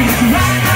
It's right.